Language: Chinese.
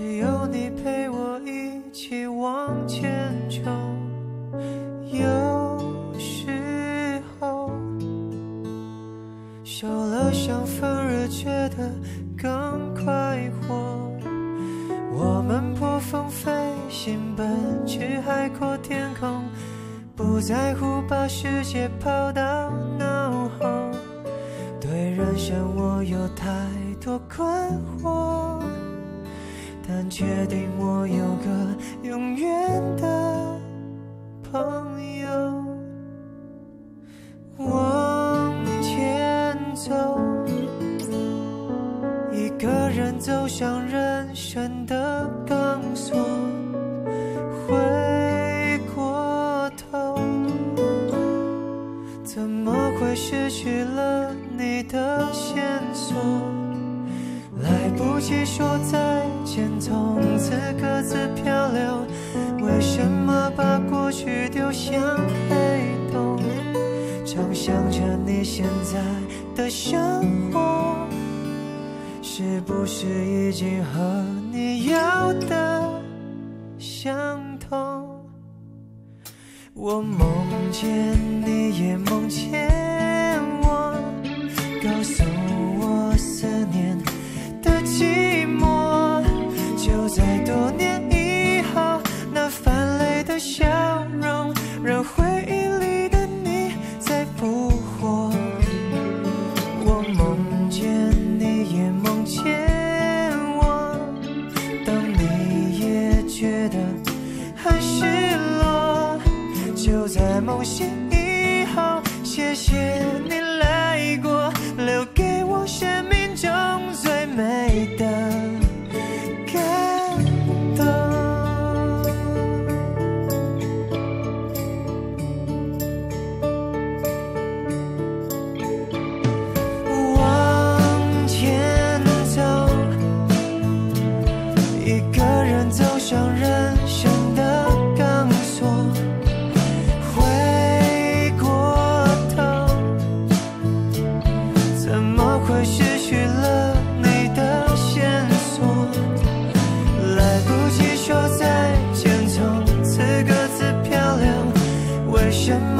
有你陪我一起往前冲。有时候，受了伤反而觉得更快活。我们破风飞行，奔去海阔天空，不在乎把世界抛到脑后。对人生我有太多困惑，但确定我有个永远的朋友。往前走，一个人走向人生的钢索，回过头，怎么会失去了你的线索？来不及说再见，从此各自漂流。为什么把过去丢向黑洞？常想着你现在的生活，是不是已经和你要的相同？我梦见你也梦见在梦醒以后，谢谢。流。为